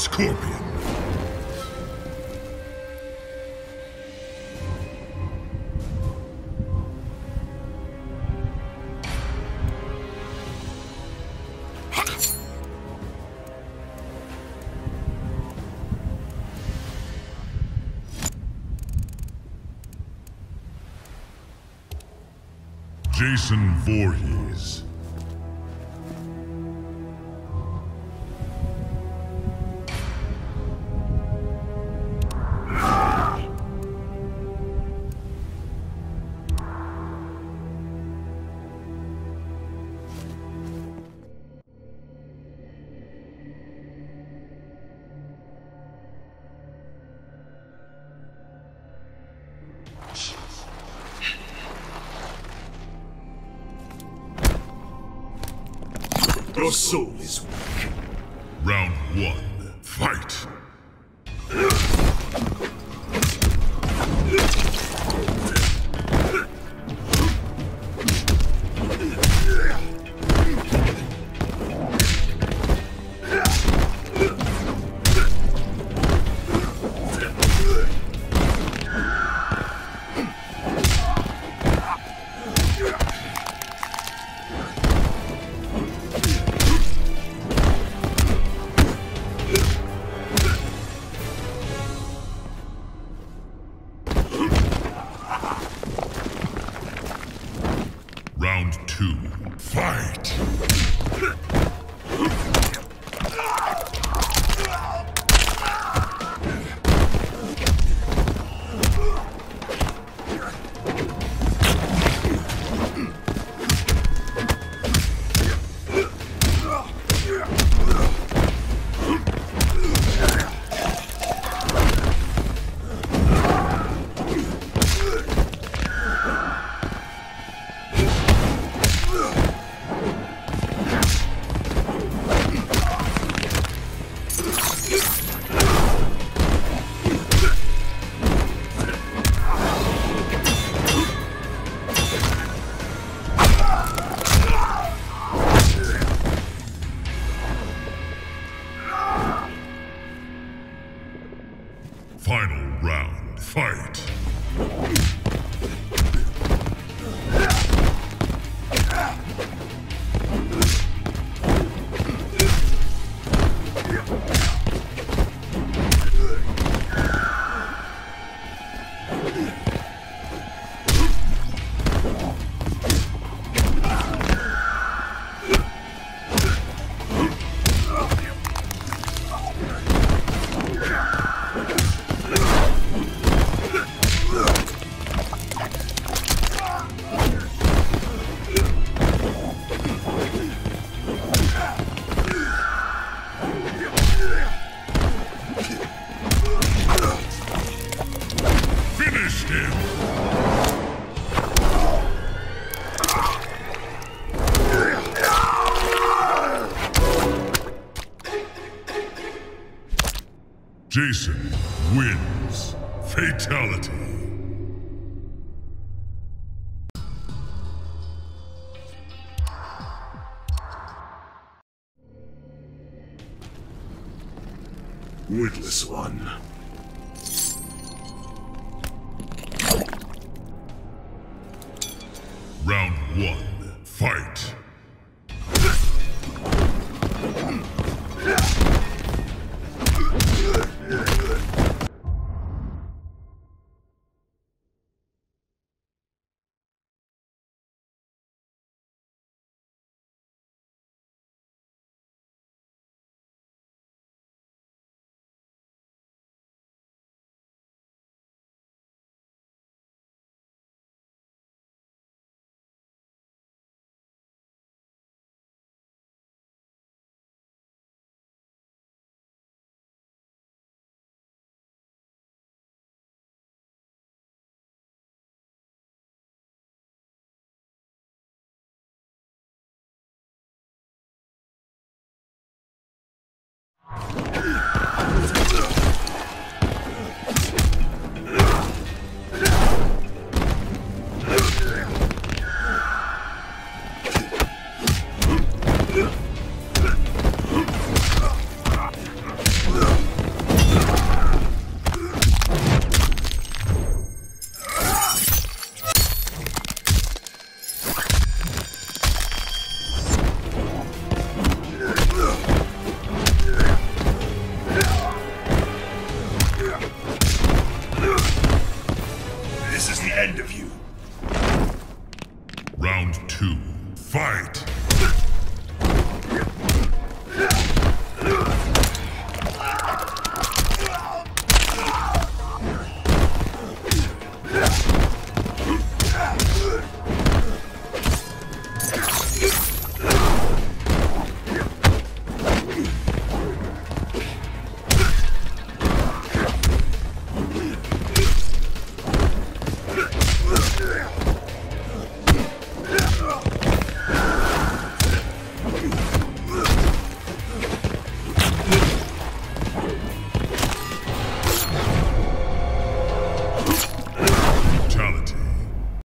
Scorpion. Jason Voorhees. Your soul is weak. Round one, fight! Two, fight! Fight! Jason wins. Fatality. Witless one. End of you. Round two. Fight!